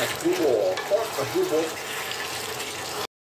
Estuvo a estuvo